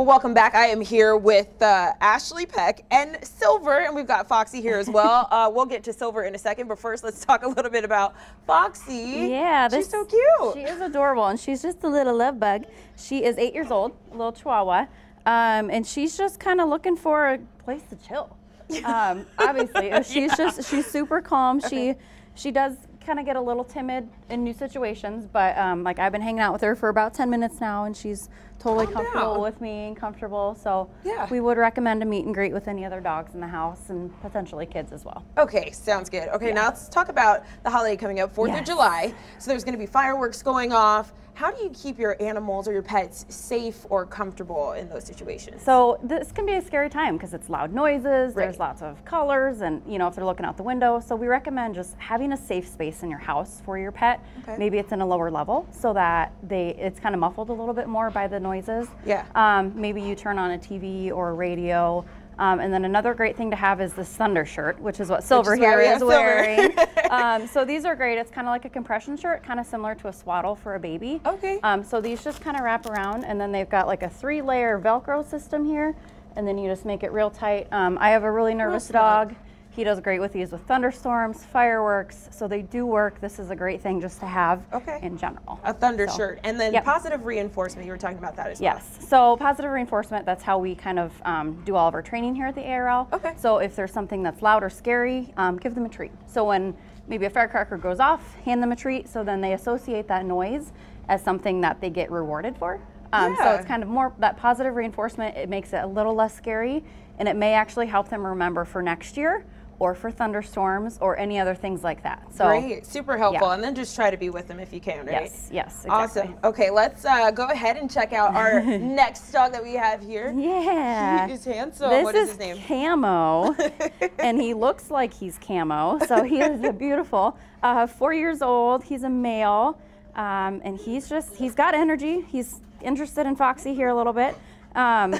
Well, welcome back. I am here with uh, Ashley Peck and Silver, and we've got Foxy here as well. uh, we'll get to Silver in a second, but first let's talk a little bit about Foxy. Yeah, she's so cute. She is adorable, and she's just a little love bug. She is eight years old, a little chihuahua, um, and she's just kind of looking for a place to chill. Um, obviously, she's yeah. just she's super calm. Okay. She she does kind of get a little timid in new situations, but um, like I've been hanging out with her for about 10 minutes now, and she's totally comfortable with me and comfortable. So yeah. we would recommend a meet and greet with any other dogs in the house and potentially kids as well. Okay, sounds good. Okay, yeah. now let's talk about the holiday coming up, 4th yes. of July. So there's going to be fireworks going off. How do you keep your animals or your pets safe or comfortable in those situations? So this can be a scary time because it's loud noises, right. there's lots of colors, and you know if they're looking out the window. So we recommend just having a safe space in your house for your pet. Okay. Maybe it's in a lower level so that they it's kind of muffled a little bit more by the noises. Yeah. Um, maybe you turn on a TV or a radio um, and then another great thing to have is this Thunder shirt, which is what Silver is here is wearing. um, so these are great. It's kind of like a compression shirt, kind of similar to a swaddle for a baby. Okay. Um, so these just kind of wrap around, and then they've got like a three-layer Velcro system here, and then you just make it real tight. Um, I have a really nervous dog. He does great with these with thunderstorms, fireworks, so they do work. This is a great thing just to have okay. in general. A thunder so, shirt. And then yep. positive reinforcement, you were talking about that as well. Yes, so positive reinforcement, that's how we kind of um, do all of our training here at the ARL. Okay. So if there's something that's loud or scary, um, give them a treat. So when maybe a firecracker goes off, hand them a treat, so then they associate that noise as something that they get rewarded for. Um, yeah. So it's kind of more that positive reinforcement. It makes it a little less scary, and it may actually help them remember for next year or for thunderstorms or any other things like that. So Great, super helpful. Yeah. And then just try to be with them if you can, right? Yes, yes, exactly. Awesome. Okay, let's uh, go ahead and check out our next dog that we have here. Yeah. He is handsome. This what is, is his name? Camo, and he looks like he's camo. So he is a beautiful, uh, four years old. He's a male, um, and he's just, he's got energy. He's interested in Foxy here a little bit. Um,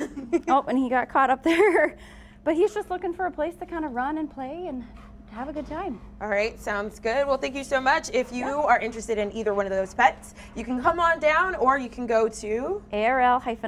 oh, and he got caught up there. But he's just looking for a place to kind of run and play and have a good time. All right, sounds good. Well, thank you so much. If you yeah. are interested in either one of those pets, you can come on down or you can go to arl-iowa.org.